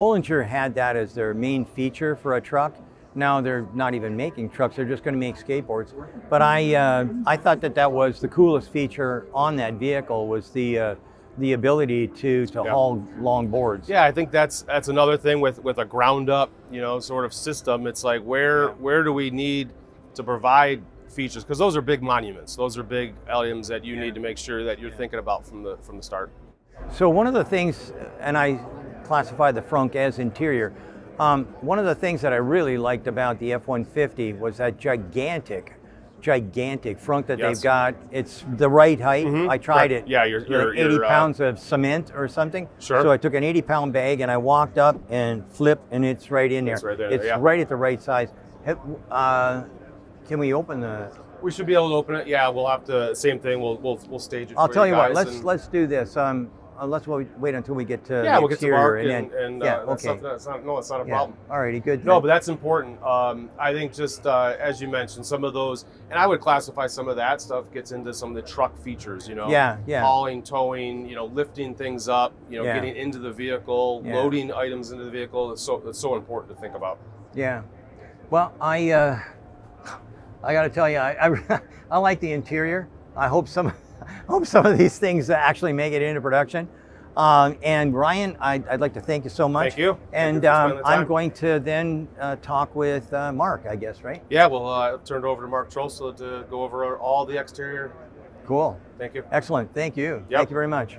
Bollinger had that as their main feature for a truck. Now they're not even making trucks; they're just going to make skateboards. But I, uh, I thought that that was the coolest feature on that vehicle was the uh, the ability to to Yeah. haul long boards. Yeah, I think that's that's another thing with with a ground up, you know, sort of system. It's like where where do we need to provide features because those are big monuments. Those are big items that you need to make sure that you're thinking about from the from the start. So one of the things, and I classify the frunk as interior. Um, one of the things that I really liked about the F-150 was that gigantic, gigantic frunk that Yes. they've got. It's the right height. Mhm. I tried it. Yeah, you're- Like you're- 80 you're, uh, pounds of cement or something. Sure. So I took an 80 pound bag and I walked up and flipped, and it's right in there. It's right there, It's yeah. right at the right size. Uh, can we open the? We should be able to open it. Yeah, we'll have to. Same thing. We'll we'll, we'll stage it. I'll tell you what. guys Let's and- let's do this. Um, uh, let's wait, wait until we get to yeah, the we'll get to Mark and and, then and yeah, uh, that's okay. not, that's not no, that's not a Yeah. problem. Alrighty, good. No, but that's important. Um, I think just uh, as you mentioned, some of those, and I would classify some of that stuff gets into some of the truck features. You know, Yeah, yeah. hauling, towing, you know, lifting things up, you know, Yeah. getting into the vehicle, Yeah. loading items into the vehicle. It's so it's so important to think about. Yeah. Well, I uh, I got to tell you, I, I I like the interior. I hope some hope some of these things actually make it into production. Um, and Ryan, I, I'd like to thank you so much. Thank you. Thank you And um, I'm going to then uh, talk with uh, Mark, I guess, right? Yeah, well, uh, turn it over to Mark Trostle to go over all the exterior. Cool. Thank you. Excellent. Thank you. Yep. Thank you very much.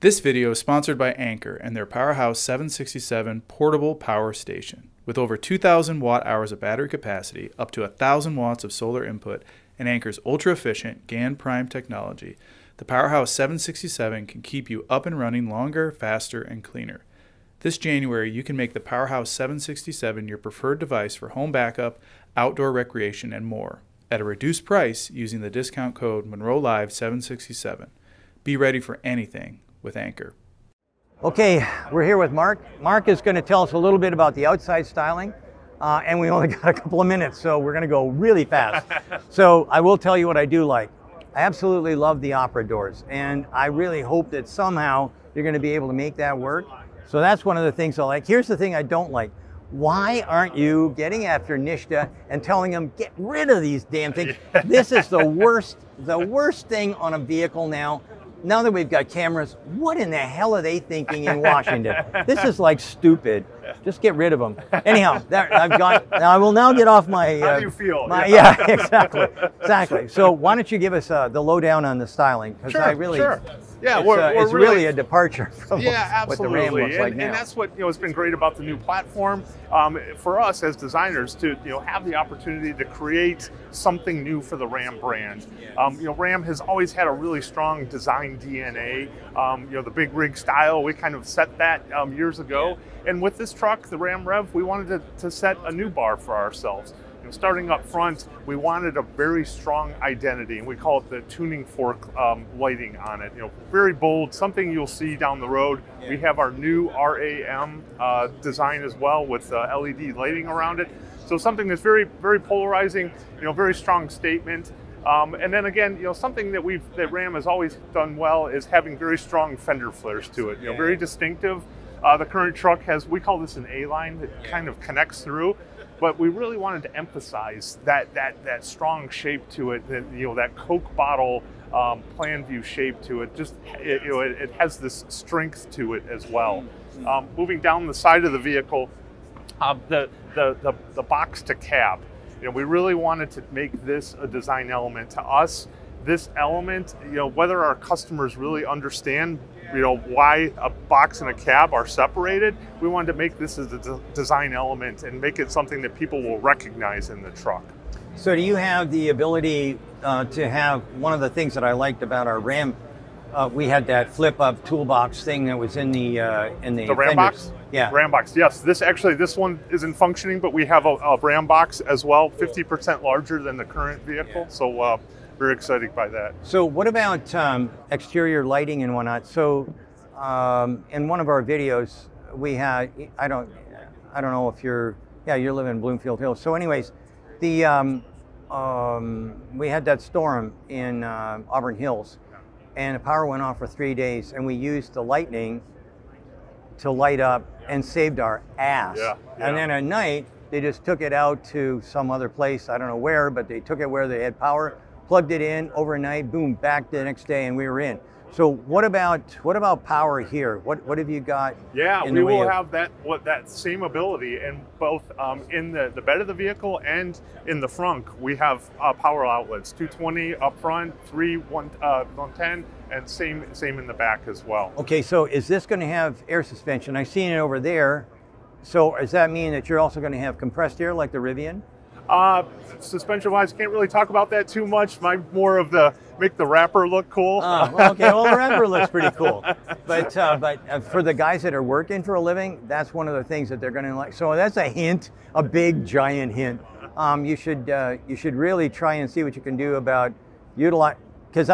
This video is sponsored by Anker and their Powerhouse 767 portable power station. With over 2,000 watt hours of battery capacity, up to 1,000 watts of solar input, and Anker's ultra efficient GAN Prime technology, the Powerhouse 767 can keep you up and running longer, faster, and cleaner. This January, you can make the Powerhouse 767 your preferred device for home backup, outdoor recreation, and more at a reduced price using the discount code Munro Live 767. Be ready for anything with Anchor. Okay, we're here with Mark. Mark is going to tell us a little bit about the outside styling, uh, and we only got a couple of minutes, so we're going to go really fast. so I will tell you what I do like. I absolutely love the opera doors, and I really hope that somehow you're going to be able to make that work. So that's one of the things I like. Here's the thing I don't like. Why aren't you getting after NHTSA and telling them get rid of these damn things? This is the worst, the worst thing on a vehicle now. Now that we've got cameras, what in the hell are they thinking in Washington? this is like stupid. Just get rid of them. Anyhow, that, I've got. Now I will now get off my. How uh, do you feel? my- Yeah. yeah, exactly, exactly. So why don't you give us uh, the lowdown on the styling? Because Sure, I really, sure. Yeah, it's, we're- uh, we're it's really, really- a departure from Yeah, what the absolutely. Ram looks and, like now. and that's what you know has been great about the new platform um, for us as designers to you know have the opportunity to create something new for the Ram brand. Um, you know, Ram has always had a really strong design DNA. Um, you know, the big rig style we kind of set that um, years ago, and with this truck, the Ram Rev, we wanted to, to set a new bar for ourselves. You know, starting up front, we wanted a very strong identity, and we call it the tuning fork um, lighting on it. You know, very bold, something you'll see down the road. We have our new RAM uh, design as well with uh, LED lighting around it. So something that's very, very polarizing. You know, very strong statement. Um, and then again, you know, something that we've that Ram has always done well is having very strong fender flares to it. You know, very distinctive. Uh, the current truck has we call this an A line that kind of connects through but we really wanted to emphasize that that that strong shape to it that you know that coke bottle um, plan view shape to it just it, you know, it, it has this strength to it as well. Um, moving down the side of the vehicle um, the, the the the box to cab. You know we really wanted to make this a design element. To us this element you know whether our customers really understand you know why a box and a cab are separated we wanted to make this as a de- design element and make it something that people will recognize in the truck. So do you have the ability uh, to have one of the things that I liked about our Ram? Uh, we had that flip-up toolbox thing that was in the uh, in the, the ram box? Yeah. ram box yes. This actually this one isn't functioning but we have a, a ram box as well 50% larger than the current vehicle. So very excited by that So what about um, exterior lighting and whatnot? So um, in one of our videos, we had I don't I don't know if you're yeah you're living in Bloomfield Hills. So anyways, the um, um, we had that storm in uh, Auburn Hills, and the power went off for three days, and we used the lightning to light up and saved our ass. Yeah, yeah. And then at night, they just took it out to some other place, I don't know where, but they took it where they had power, plugged it in overnight, boom, back the next day, and we were in. So what about what about power here? What what have you got? Yeah, we will of- have that what that same ability in both um, in the, the bed of the vehicle and in the frunk. We have uh, power outlets, 220 up front, three one uh, 110, and same same in the back as well. Okay, so is this going to have air suspension? I've seen it over there. So does that mean that you're also going to have compressed air like the Rivian? Uh, suspension wise, can't really talk about that too much. My more of the make the wrapper look cool. Oh, well, okay. Well, the wrapper looks pretty cool, but uh, but uh, for the guys that are working for a living, that's one of the things that they're going to like. So that's a hint, a big giant hint. Um, you should uh, you should really try and see what you can do about utilize because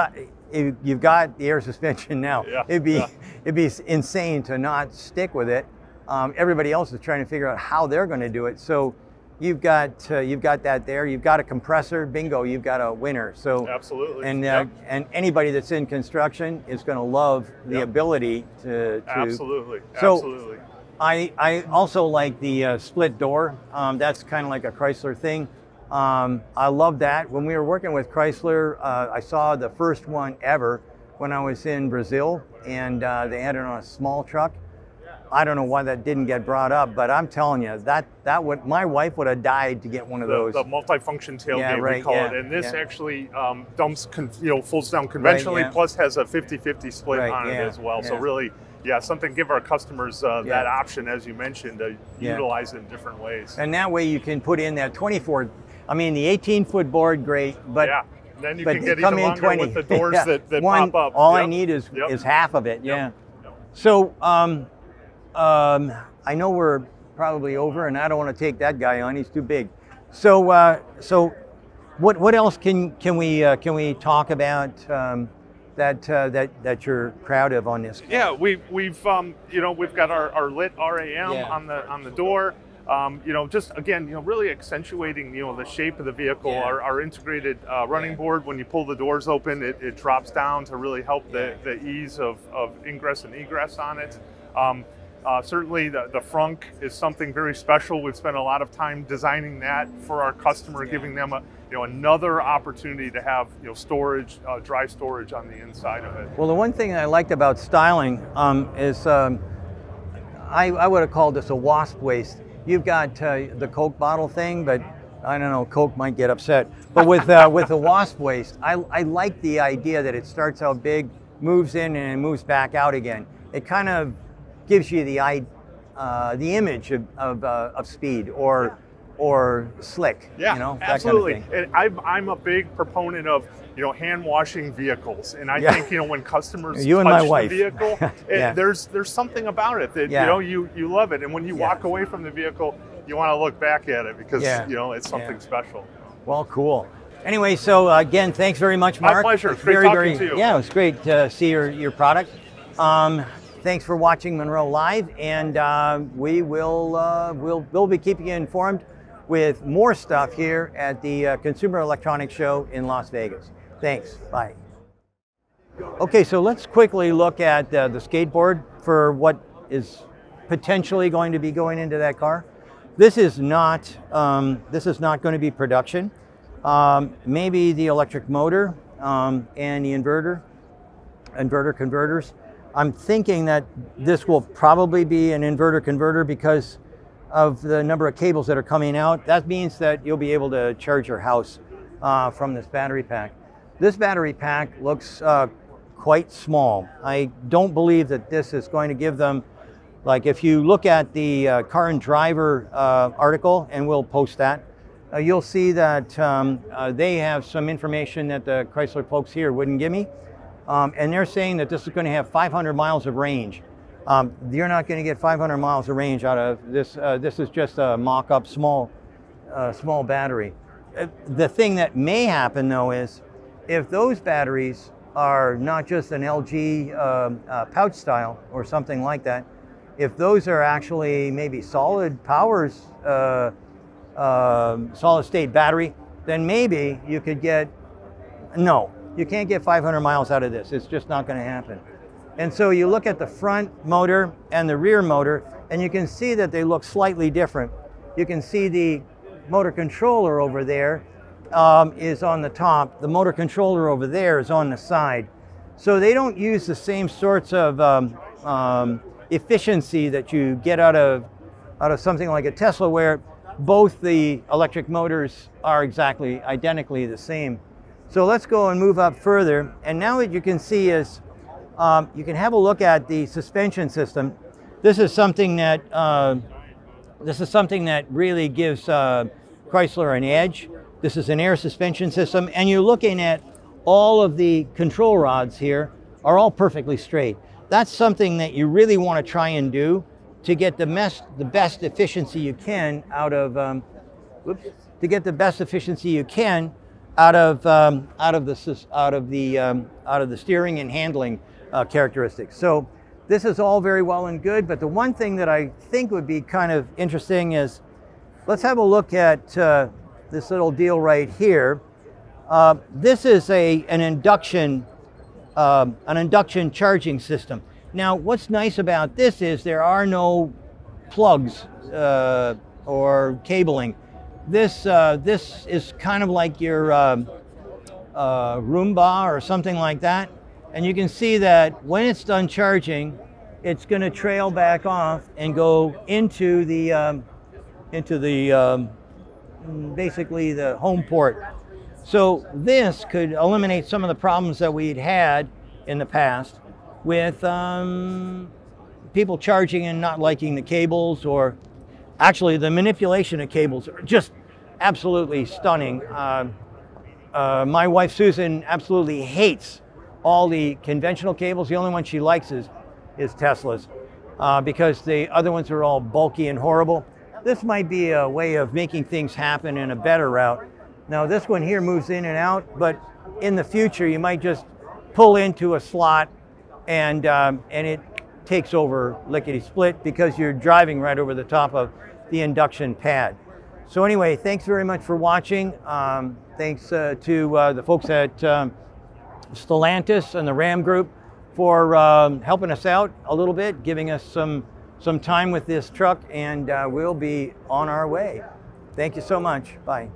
if you've got the air suspension now. Yeah, it'd be yeah. it'd be insane to not stick with it. Um, everybody else is trying to figure out how they're going to do it. So. You've got uh, you've got that there. You've got a compressor. Bingo! You've got a winner. So Absolutely. and uh, Yep. and anybody that's in construction is going to love the Yep. ability to, to absolutely, So- absolutely. I, I also like the uh, split door. Um, that's kind of like a Chrysler thing. Um, I love that. When we were working with Chrysler, uh, I saw the first one ever when I was in Brazil, and uh, they had it on a small truck. I don't know why that didn't get brought up, but I'm telling you that that would my wife would have died to get one of the, those. the multifunction tailgate Yeah, we call yeah, it and this yeah. actually um, dumps con- you know folds down conventionally yeah. plus has a 50-50 split Right, on it as well so really yeah something give our customers uh, that option as you mentioned to utilize it in different ways and that way you can put in that 24. I mean, the 18 foot board, great, but yeah then you but can get come even in longer 20 with the doors Yeah. that, that One, pop up All I need is Yep. is half of it. Yeah. Yep. So um, um, I know we're probably over, and I don't want to take that guy on. He's too big. So uh, so what what else can can we uh, can we talk about um, that uh, that that you're proud of on this? Yeah, we've we've um, you know we've got our, our lit RAM Yeah. on the on the door. Um, you know, just again, you know, really accentuating you know the shape of the vehicle. Yeah. Our, our integrated uh, running Yeah. board, when you pull the doors open, it, it drops down to really help the, the ease of, of ingress and egress on it. Um, uh, certainly, the, the frunk is something very special. We've spent a lot of time designing that for our customer, Yeah. giving them a you know another opportunity to have you know storage, uh, dry storage on the inside of it. Well, the one thing I liked about styling um, is um, I, I would have called this a wasp waist. You've got uh, the Coke bottle thing, but I don't know, Coke might get upset. But with uh, with the wasp waist, I, I like the idea that it starts out big, moves in, and it moves back out again. It kind of gives you the i- uh, the image of of, uh, of speed or or slick. Yeah, you know, that absolutely. Kind of thing. And I'm, I'm a big proponent of you know hand washing vehicles, and I Yeah. think you know when customers You and touch my wife. the vehicle, it- there's there's something about it that Yeah. you know you you love it, and when you Yeah. walk away from the vehicle, you want to look back at it because Yeah. you know it's something Yeah. special. Well, cool. Anyway, so uh, again, thanks very much, Mark. My pleasure. It's Great very, talking very, to you. Yeah, it was great to see your, your product. Um, thanks for watching Munro Live, and uh, we will uh, we'll we'll be keeping you informed with more stuff here at the uh, Consumer Electronics Show in Las Vegas. Thanks. Bye. Okay, so let's quickly look at uh, the skateboard for what is potentially going to be going into that car. This is not um, this is not going to be production. Um, maybe the electric motor um, and the inverter, inverter converters. I'm thinking that this will probably be an inverter converter because of the number of cables that are coming out. That means that you'll be able to charge your house uh, from this battery pack. This battery pack looks uh, quite small. I don't believe that this is going to give them, like if you look at the uh, car and driver uh, article, and we'll post that, uh, you'll see that um, uh, they have some information that the Chrysler folks here wouldn't give me. Um, and they're saying that this is going to have 500 miles of range. Um, you're not going to get 500 miles of range out of this. Uh, this is just a mock-up small, uh, small battery. Uh, the thing that may happen though is, if those batteries are not just an LG um, uh, pouch style or something like that, if those are actually maybe solid powers, uh, um solid state battery, then maybe you could get no, you can't get 500 miles out of this. It's just not going to happen. And so you look at the front motor and the rear motor, and you can see that they look slightly different. You can see the motor controller over there um, is on the top. The motor controller over there is on the side. So they don't use the same sorts of um, um, efficiency that you get out of out of something like a Tesla, where both the electric motors are exactly identically the same. So let's go and move up further. And now what you can see is um, you can have a look at the suspension system. This is something that uh, this is something that really gives uh, Chrysler an edge. This is an air suspension system, and you're looking at all of the control rods here are all perfectly straight. That's something that you really want to try and do to get the best, the best efficiency you can out of, um, whoops, to get the best efficiency you can out of um, out of the out of the um, out of the steering and handling uh, characteristics. So this is all very well and good, but the one thing that I think would be kind of interesting is let's have a look at uh, this little deal right here. Uh, this is a an induction um, an induction charging system. Now, what's nice about this is there are no plugs uh, or cabling. This, uh, this is kind of like your um, uh, Roomba or something like that. And you can see that when it's done charging, it's going to trail back off and go into the, um, into the um, basically the home port. So this could eliminate some of the problems that we'd had in the past with um, people charging and not liking the cables or actually the manipulation of cables are just absolutely stunning. Uh, uh, my wife Susan absolutely hates all the conventional cables. The only one she likes is, is Tesla's uh, because the other ones are all bulky and horrible. This might be a way of making things happen in a better route. Now this one here moves in and out, but in the future you might just pull into a slot and um, and it takes over lickety split because you're driving right over the top of the induction pad. So anyway, thanks very much for watching. Um, thanks uh, to uh, the folks at um, Stellantis and the Ram Group for um, helping us out a little bit, giving us some some time with this truck, and uh, we'll be on our way. Thank you so much. Bye.